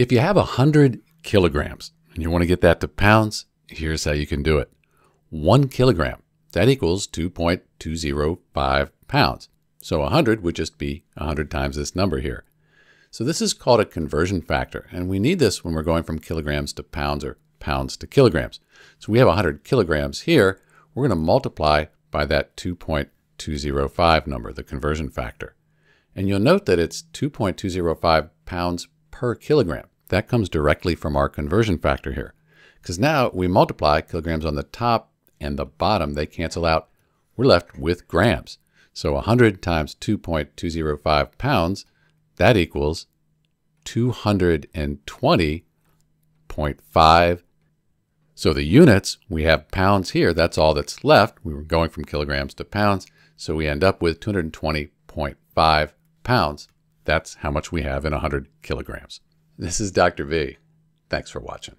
If you have 100 kilograms and you want to get that to pounds, here's how you can do it. One kilogram, that equals 2.205 pounds. So 100 would just be 100 times this number here. So this is called a conversion factor, and we need this when we're going from kilograms to pounds or pounds to kilograms. So we have 100 kilograms here. We're going to multiply by that 2.205 number, the conversion factor. And you'll note that it's 2.205 pounds per kilogram. That comes directly from our conversion factor here. Because now we multiply kilograms on the top and the bottom, they cancel out. We're left with grams. So 100 times 2.205 pounds, that equals 220.5. So the units, we have pounds here. That's all that's left. We were going from kilograms to pounds. So we end up with 220.5 pounds. That's how much we have in 100 kilograms. This is Dr. B. Thanks for watching.